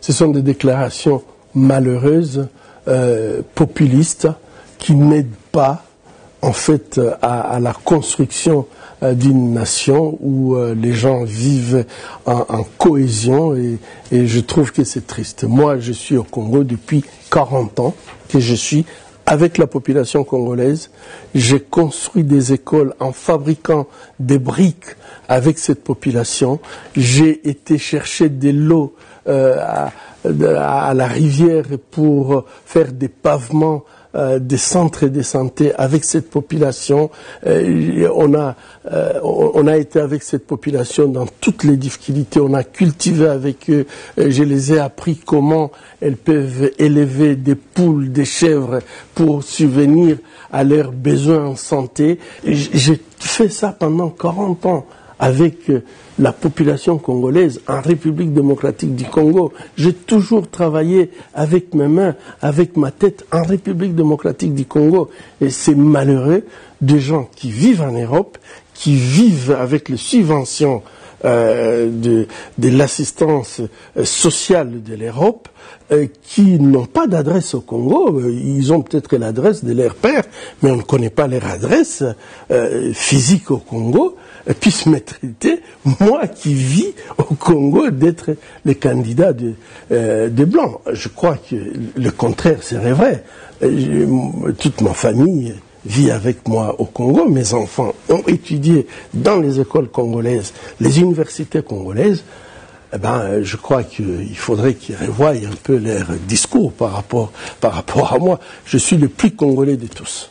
Ce sont des déclarations malheureuses, euh, populistes, qui n'aident pas en fait à, la construction euh, d'une nation où euh, les gens vivent en, cohésion et, et, je trouve que c'est triste. Moi, je suis au Congo depuis 40 ans que je suis avec la population congolaise. J'ai construit des écoles en fabriquant des briques avec cette population. J'ai été chercher des lots euh, à, à, la rivière pour faire des pavements euh, des centres de santé avec cette population. Euh, on, a, on a été avec cette population dans toutes les difficultés. On a cultivé avec eux. je les ai appris comment elles peuvent élever des poules, des chèvres pour subvenir à leurs besoins en santé. J'ai fait ça pendant 40 ans avec euh, la population congolaise en République démocratique du Congo. J'ai toujours travaillé avec mes mains, avec ma tête en République démocratique du Congo. Et c'est malheureux des gens qui vivent en Europe, qui vivent avec les subventions euh, de, de l'assistance euh, sociale de l'Europe, euh, qui n'ont pas d'adresse au Congo. Ils ont peut-être l'adresse de leur père, mais on ne connaît pas leur adresse physique au Congo puisse traiter, moi qui vis au Congo, d'être le candidat de, euh, Blancs. Je crois que le contraire serait vrai. toute ma famille vit avec moi au Congo. Mes enfants ont étudié dans les écoles congolaises, les universités congolaises. Eh ben, je crois qu'il faudrait qu'ils revoient un peu leur discours par rapport, par rapport à moi. Je suis le plus congolais de tous.